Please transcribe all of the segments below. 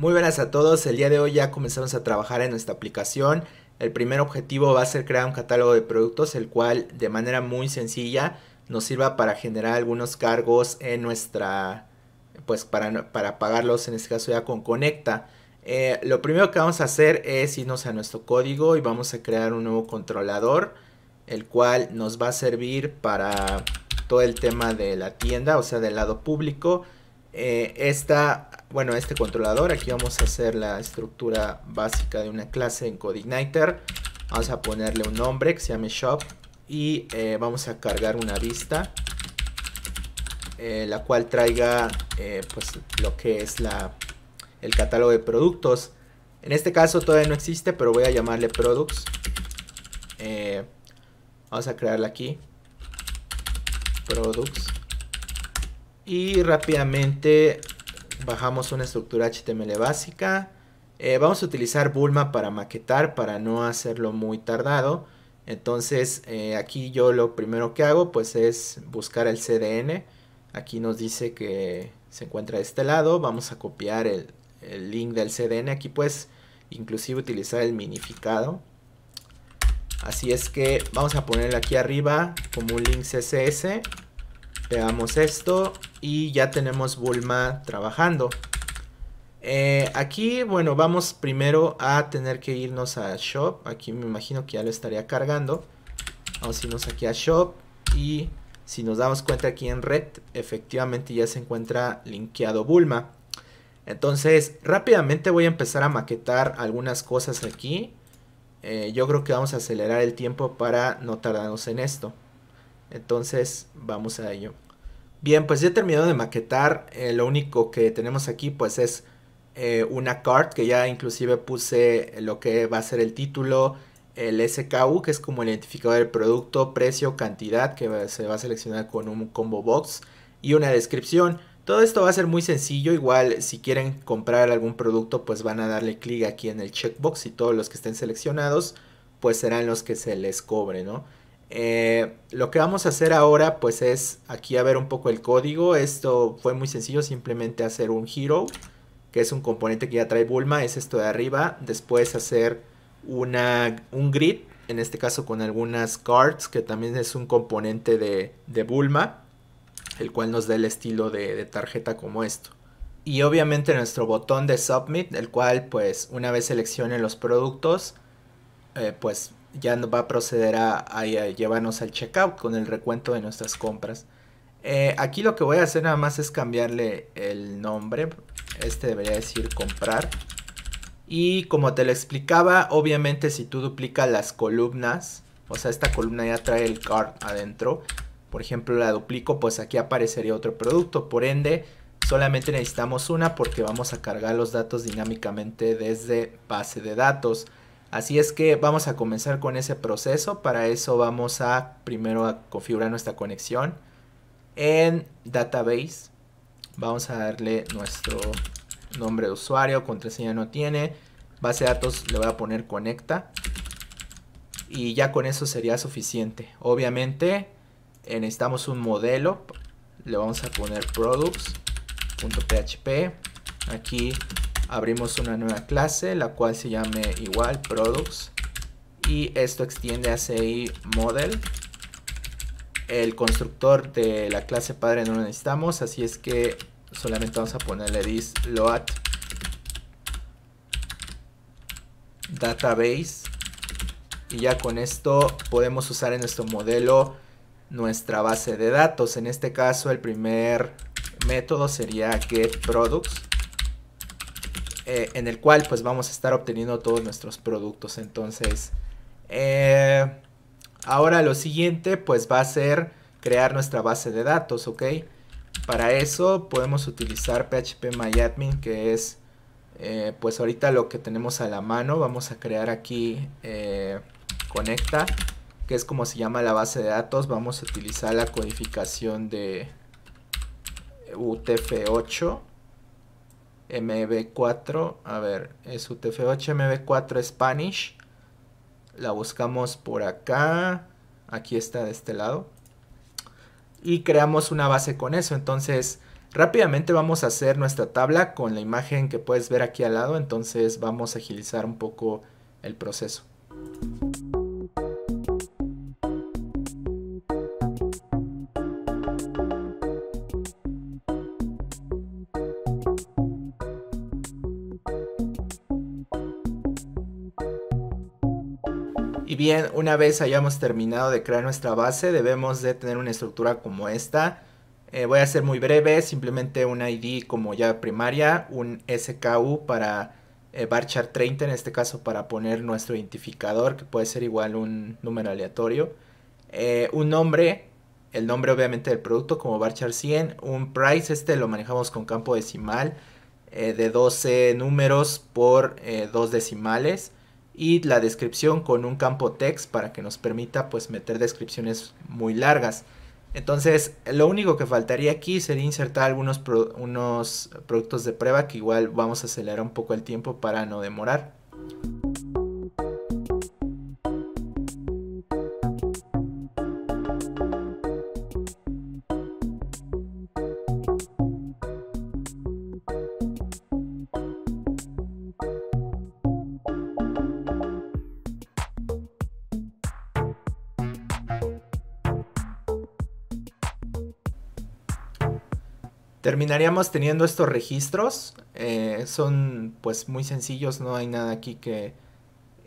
Muy buenas a todos, el día de hoy ya comenzamos a trabajar en nuestra aplicación. El primer objetivo va a ser crear un catálogo de productos, el cual de manera muy sencilla nos sirva para generar algunos cargos en nuestra, pues para, para pagarlos en este caso ya con Conecta. Eh, lo primero que vamos a hacer es irnos a nuestro código y vamos a crear un nuevo controlador, el cual nos va a servir para todo el tema de la tienda, o sea, del lado público. Eh, esta bueno, este controlador, aquí vamos a hacer la estructura básica de una clase en CodeIgniter. Vamos a ponerle un nombre que se llame shop y eh, vamos a cargar una vista eh, la cual traiga pues lo que es la, el catálogo de productos. En este caso todavía no existe, pero voy a llamarle products. vamos a crearla aquí. Products. Y rápidamente bajamos una estructura HTML básica. Eh, vamos a utilizar Bulma para maquetar, para no hacerlo muy tardado. Entonces eh, aquí yo lo primero que hago pues es buscar el CDN. Aquí nos dice que se encuentra de este lado. Vamos a copiar el, el link del CDN. Aquí pues inclusive utilizar el minificado. Así es que vamos a ponerle aquí arriba como un link CSS. Pegamos esto y ya tenemos Bulma trabajando. Eh, aquí, bueno, vamos primero a tener que irnos a Shop. Aquí me imagino que ya lo estaría cargando. Vamos a irnos aquí a Shop y si nos damos cuenta aquí en Red, efectivamente ya se encuentra linkeado Bulma. Entonces, rápidamente voy a empezar a maquetar algunas cosas aquí. Eh, yo creo que vamos a acelerar el tiempo para no tardarnos en esto. Entonces, vamos a ello. Bien, pues ya he terminado de maquetar. Eh, lo único que tenemos aquí pues es eh, una card que ya inclusive puse lo que va a ser el título, el SKU que es como el identificador del producto, precio, cantidad que se va a seleccionar con un combo box y una descripción. Todo esto va a ser muy sencillo, igual si quieren comprar algún producto pues van a darle clic aquí en el checkbox y todos los que estén seleccionados pues serán los que se les cobre, ¿no? Eh, lo que vamos a hacer ahora pues es aquí a ver un poco el código. Esto fue muy sencillo, simplemente hacer un hero, que es un componente que ya trae Bulma, es esto de arriba. Después hacer una, un grid, en este caso con algunas cards, que también es un componente de, de Bulma, el cual nos da el estilo de, tarjeta como esto. Y obviamente nuestro botón de submit, el cual pues una vez seleccione los productos, eh, pues ya va a proceder a, llevarnos al checkout con el recuento de nuestras compras. Eh, aquí lo que voy a hacer nada más es cambiarle el nombre. Este debería decir comprar. Y como te lo explicaba, obviamente si tú duplicas las columnas, o sea, esta columna ya trae el cart adentro. Por ejemplo, la duplico, pues aquí aparecería otro producto. Por ende, solamente necesitamos una porque vamos a cargar los datos dinámicamente desde base de datos. Así es que vamos a comenzar con ese proceso. Para eso vamos a primero a configurar nuestra conexión. En Database vamos a darle nuestro nombre de usuario, contraseña no tiene. Base de datos le voy a poner conecta. Y ya con eso sería suficiente. Obviamente eh, necesitamos un modelo. Le vamos a poner products.php. Aquí abrimos una nueva clase la cual se llame igual products y esto extiende a CI model. El constructor de la clase padre no lo necesitamos así es que solamente vamos a ponerle this load database. Y ya con esto podemos usar en nuestro modelo nuestra base de datos. En este caso el primer método sería get products eh, en el cual pues vamos a estar obteniendo todos nuestros productos. Entonces, eh, ahora lo siguiente pues va a ser crear nuestra base de datos, ¿ok? Para eso podemos utilizar phpMyAdmin que es eh, pues ahorita lo que tenemos a la mano. Vamos a crear aquí conecta que es como se llama la base de datos. Vamos a utilizar la codificación de UTF-8 MB4, a ver, es UTF-8 MB4 Spanish. La buscamos por acá. Aquí está de este lado. Y creamos una base con eso. Entonces, Rápidamente vamos a hacer nuestra tabla con la imagen que puedes ver aquí al lado, entonces vamos a agilizar un poco el proceso. Y bien, una vez hayamos terminado de crear nuestra base, debemos de tener una estructura como esta. Eh, voy a ser muy breve, simplemente un ID como llave primaria, un SKU para eh, varchar 30, en este caso para poner nuestro identificador, que puede ser igual un número aleatorio. Eh, un nombre, el nombre obviamente del producto como varchar 100. Un price, este lo manejamos con campo decimal de 12 números por 2 decimales y la descripción con un campo text para que nos permita pues meter descripciones muy largas. Entonces, lo único que faltaría aquí sería insertar algunos unos productos de prueba que igual vamos a acelerar un poco el tiempo para no demorar. Terminaríamos teniendo estos registros. Eh, son pues muy sencillos, no hay nada aquí que,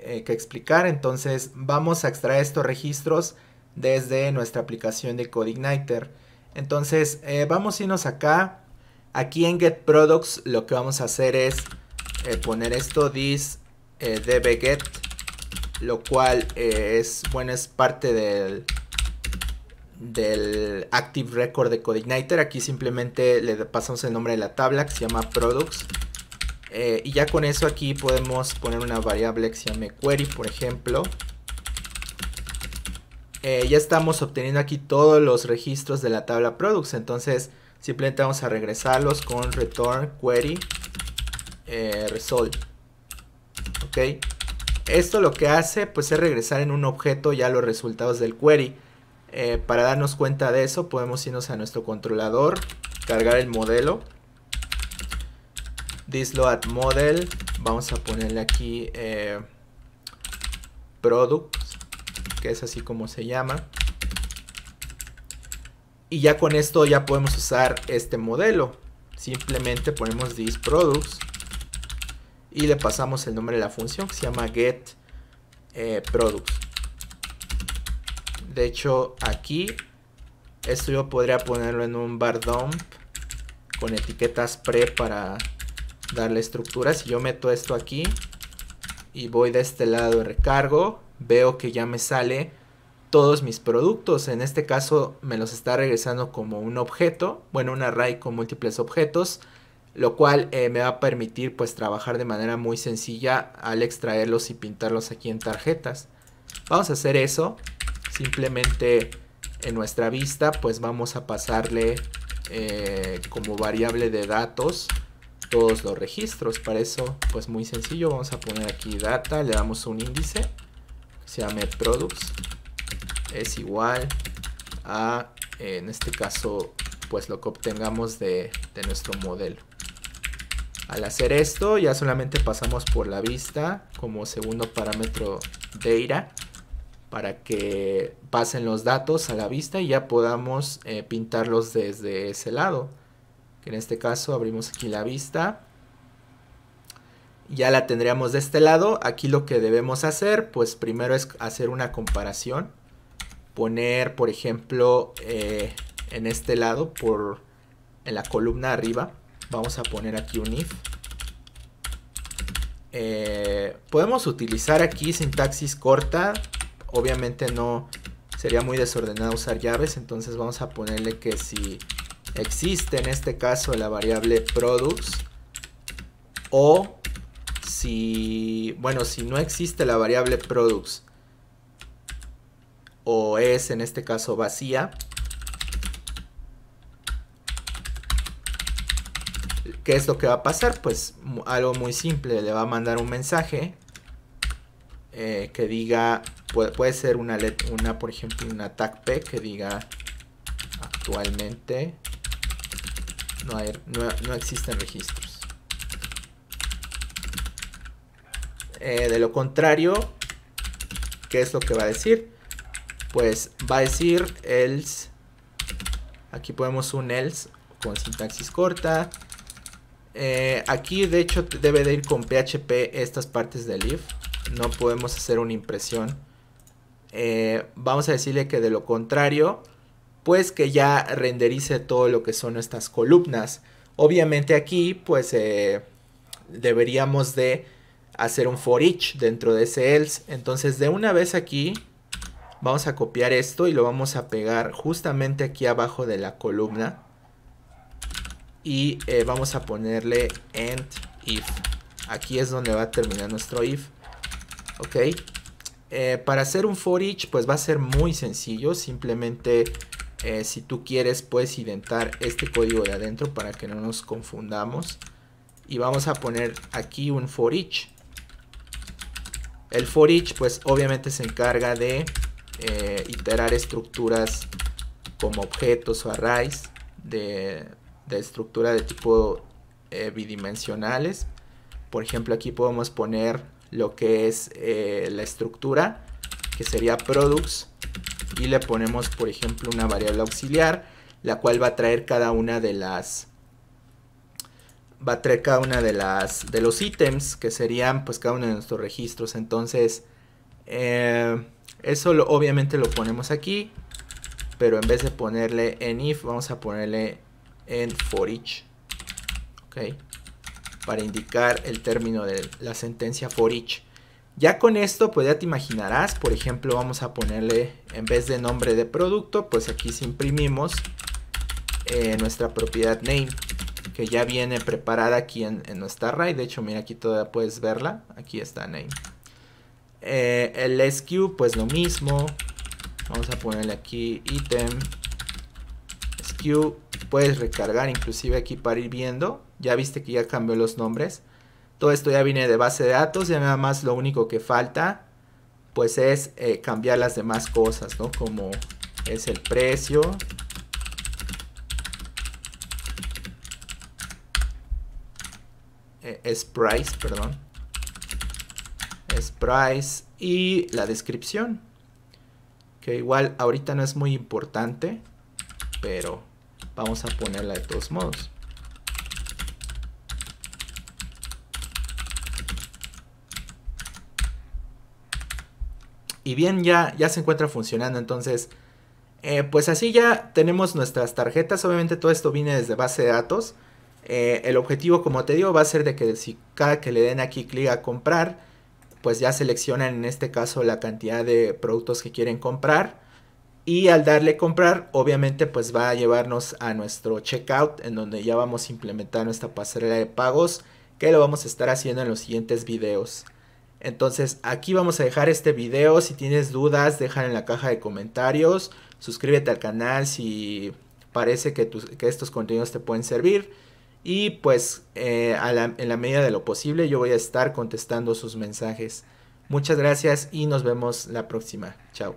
eh, que, explicar. Entonces vamos a extraer estos registros desde nuestra aplicación de CodeIgniter. Entonces eh, vamos a irnos acá. Aquí en Get Products lo que vamos a hacer es poner esto this dbget, lo cual es bueno es parte del del Active Record de CodeIgniter. Aquí simplemente le pasamos el nombre de la tabla que se llama Products. Eh, y ya con eso aquí podemos poner una variable que se llame Query, por ejemplo. Eh, ya estamos obteniendo aquí todos los registros de la tabla Products. Entonces simplemente vamos a regresarlos con return query eh, result. Ok. Esto lo que hace pues es regresar en un objeto ya los resultados del query. Eh, para darnos cuenta de eso podemos irnos a nuestro controlador, cargar el modelo. Disload model, vamos a ponerle aquí eh, products, que es así como se llama. Y ya con esto ya podemos usar este modelo. Simplemente ponemos this products y le pasamos el nombre de la función que se llama get eh, products. De hecho, aquí esto yo podría ponerlo en un bar dump con etiquetas pre para darle estructura. Si yo meto esto aquí y voy de este lado de recargo, veo que ya me sale todos mis productos. En este caso me los está regresando como un objeto, bueno, un array con múltiples objetos, lo cual eh, me va a permitir pues trabajar de manera muy sencilla al extraerlos y pintarlos aquí en tarjetas. Vamos a hacer eso simplemente en nuestra vista pues vamos a pasarle eh, como variable de datos todos los registros. Para eso pues muy sencillo vamos a poner aquí data le damos un índice se llame products es igual a en este caso pues lo que obtengamos de, de nuestro modelo. Al hacer esto ya solamente pasamos por la vista como segundo parámetro data para que pasen los datos a la vista y ya podamos eh, pintarlos desde ese lado. en este caso abrimos aquí la vista. Ya la tendríamos de este lado. Aquí lo que debemos hacer, pues primero es hacer una comparación. Poner, por ejemplo, eh, en este lado, por en la columna arriba, vamos a poner aquí un if. Eh, podemos utilizar aquí sintaxis corta obviamente no sería muy desordenado usar llaves, entonces vamos a ponerle que si existe en este caso la variable products o si, bueno, si no existe la variable products o es en este caso vacía, ¿qué es lo que va a pasar? Pues algo muy simple, le va a mandar un mensaje eh, que diga puede, ser una, una, por ejemplo, una tag P que diga actualmente no, hay, no, existen registros. Eh, de lo contrario, ¿qué es lo que va a decir? Pues va a decir else. Aquí ponemos un else con sintaxis corta. Eh, aquí de hecho debe de ir con PHP estas partes del if. No podemos hacer una impresión. Eh, vamos a decirle que de lo contrario, pues que ya renderice todo lo que son estas columnas. Obviamente aquí pues eh, deberíamos de hacer un for each dentro de ese else. Entonces de una vez aquí vamos a copiar esto y lo vamos a pegar justamente aquí abajo de la columna. Y eh, vamos a ponerle end if. Aquí es donde va a terminar nuestro if. Ok. Eh, para hacer un for each pues va a ser muy sencillo. Simplemente eh, si tú quieres puedes indentar este código de adentro para que no nos confundamos. Y vamos a poner aquí un for each. El for each pues obviamente se encarga de eh, iterar estructuras como objetos o arrays de, estructura de tipo bidimensionales. Por ejemplo aquí podemos poner lo que es la estructura que sería products y le ponemos por ejemplo una variable auxiliar la cual va a traer cada una de las va a traer cada una de las de los ítems que serían pues cada uno de nuestros registros. Entonces eh, eso obviamente lo ponemos aquí pero en vez de ponerle en if vamos a ponerle en for each ok para indicar el término de la sentencia for each ya con esto, pues ya te imaginarás, por ejemplo, vamos a ponerle, en vez de nombre de producto, pues aquí si imprimimos eh, nuestra propiedad name, que ya viene preparada aquí en, nuestra array. De hecho, mira, aquí todavía puedes verla. Aquí está name. Eh, el SQ, pues lo mismo. Vamos a ponerle aquí item. SQ, puedes recargar inclusive aquí para ir viendo. Ya viste que ya cambió los nombres. Todo esto ya viene de base de datos, ya nada más lo único que falta pues es eh, cambiar las demás cosas, ¿no? Como es el precio. Eh, es price, perdón. Es price y la descripción. Que igual ahorita no es muy importante, pero vamos a ponerla de todos modos. y bien ya, ya se encuentra funcionando. Entonces, eh, pues así ya tenemos nuestras tarjetas. Obviamente todo esto viene desde base de datos. Eh, el objetivo, como te digo, va a ser de que si cada que le den aquí clic a comprar, pues ya seleccionan en este caso la cantidad de productos que quieren comprar. Y al darle comprar, obviamente pues va a llevarnos a nuestro checkout en donde ya vamos a implementar nuestra pasarela de pagos que lo vamos a estar haciendo en los siguientes videos. Entonces aquí vamos a dejar este video. Si tienes dudas, déjalo en la caja de comentarios. Suscríbete al canal si parece que, estos contenidos te pueden servir. Y pues eh, en la medida de lo posible yo voy a estar contestando sus mensajes. Muchas gracias y nos vemos la próxima. Chao.